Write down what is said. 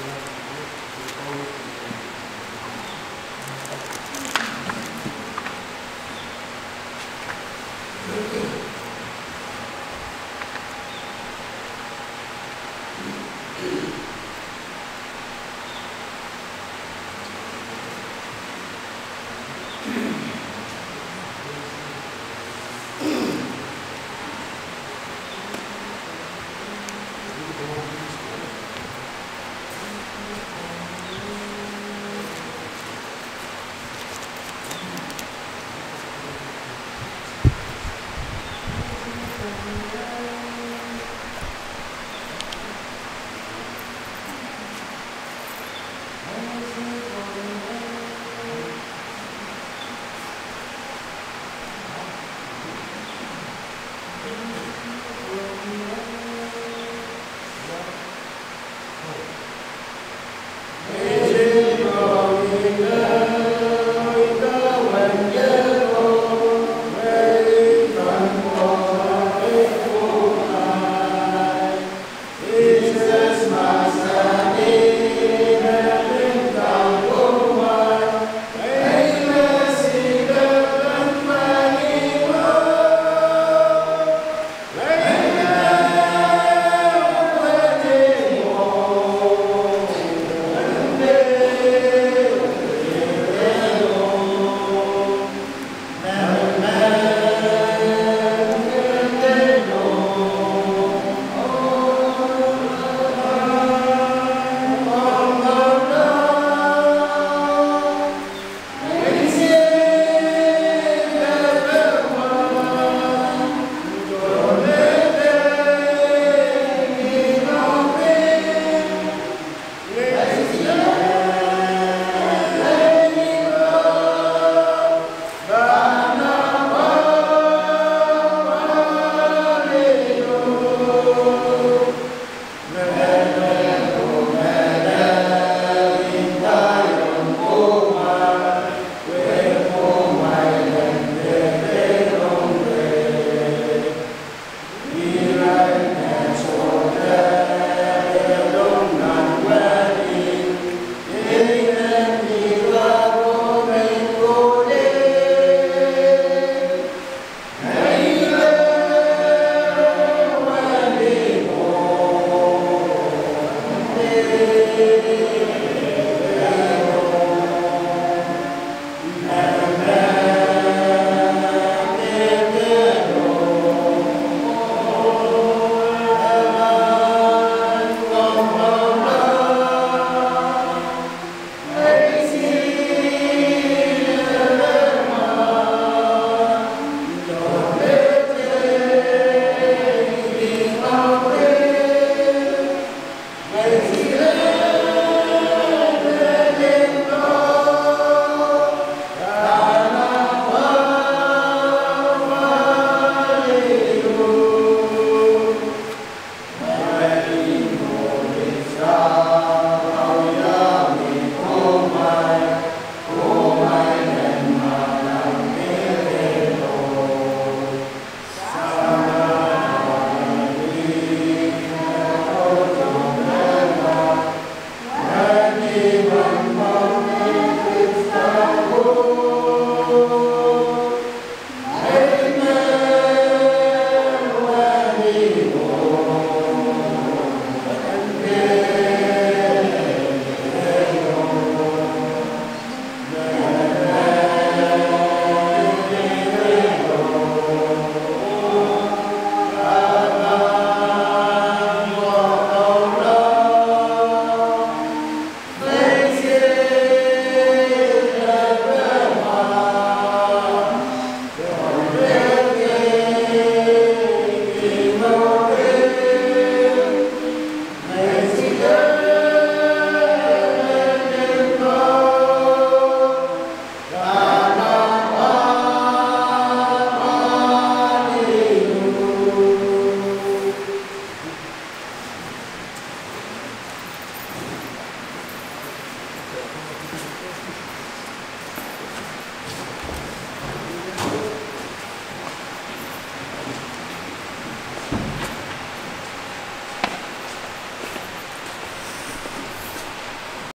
Amen. どうも。Amen.